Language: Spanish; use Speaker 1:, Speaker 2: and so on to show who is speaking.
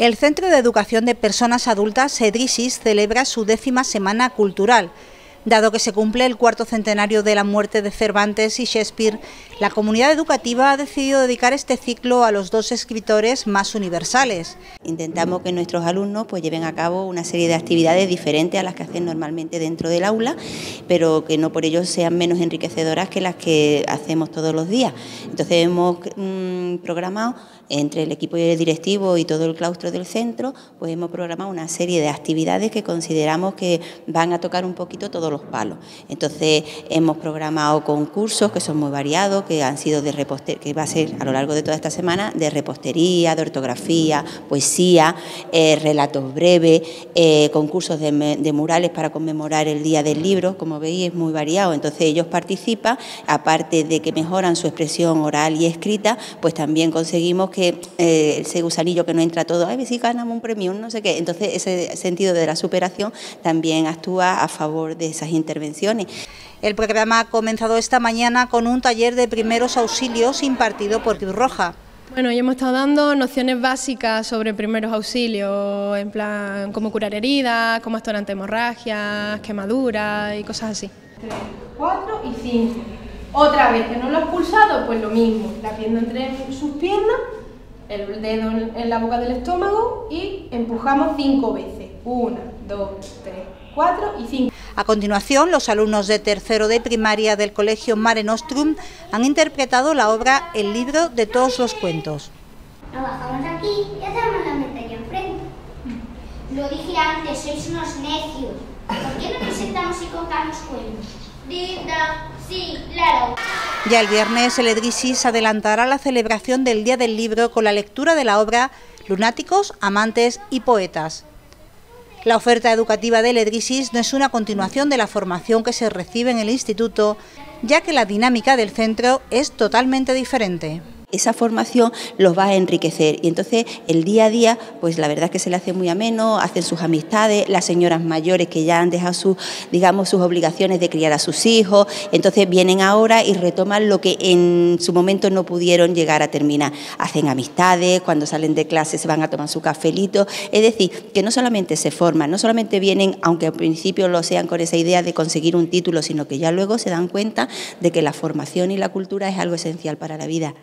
Speaker 1: El Centro de Educación de Personas Adultas, CEDRISIS, celebra su décima Semana Cultural. Dado que se cumple el cuarto centenario de la muerte de Cervantes y Shakespeare, la comunidad educativa ha decidido dedicar este ciclo a los dos escritores más universales.
Speaker 2: Intentamos que nuestros alumnos pues, lleven a cabo una serie de actividades diferentes a las que hacen normalmente dentro del aula, pero que no por ello sean menos enriquecedoras que las que hacemos todos los días. Entonces hemos mm, programado entre el equipo directivo y todo el claustro del centro, pues hemos programado una serie de actividades que consideramos que van a tocar un poquito todos los palos. Entonces hemos programado concursos que son muy variados, que han sido de repostería, que va a ser a lo largo de toda esta semana de repostería, de ortografía, poesía, eh, relatos breves, eh, concursos de, murales para conmemorar el Día del Libro, como veis es muy variado. Entonces ellos participan, aparte de que mejoran su expresión oral y escrita, pues también conseguimos que eh, ese gusanillo que no entra todo, ay, si ganamos un premio, no sé qué. Entonces ese sentido de la superación también actúa a favor de intervenciones.
Speaker 1: El programa ha comenzado esta mañana con un taller de primeros auxilios impartido por Cruz Roja.
Speaker 3: Bueno, hoy hemos estado dando nociones básicas sobre primeros auxilios, en plan cómo curar heridas, cómo actuar ante hemorragias, quemaduras y cosas así.
Speaker 4: 3, 4 y 5. Otra vez que no lo has pulsado, pues lo mismo, la pierna entre sus piernas, el dedo en la boca del estómago y empujamos 5 veces. 1, 2, 3, 4 y 5.
Speaker 1: A continuación, los alumnos de tercero de primaria del Colegio Mare Nostrum han interpretado la obra El libro de todos los cuentos.
Speaker 5: Nos bajamos aquí y hacemos la enfrente. Lo dije antes, sois unos necios. ¿Por qué no nos sentamos y contamos cuentos? Sí, claro.
Speaker 1: Ya el viernes el Edrisis adelantará la celebración del Día del Libro con la lectura de la obra Lunáticos, Amantes y Poetas. La oferta educativa del EDRISIS no es una continuación de la formación que se recibe en el instituto, ya que la dinámica del centro es totalmente diferente
Speaker 2: esa formación los va a enriquecer y entonces el día a día, pues la verdad es que se le hace muy ameno, hacen sus amistades, las señoras mayores que ya han dejado sus, digamos, sus obligaciones de criar a sus hijos, entonces vienen ahora y retoman lo que en su momento no pudieron llegar a terminar. Hacen amistades, cuando salen de clase se van a tomar su cafelito, es decir, que no solamente se forman, no solamente vienen, aunque al principio lo sean con esa idea de conseguir un título, sino que ya luego se dan cuenta de que la formación y la cultura es algo esencial para la vida.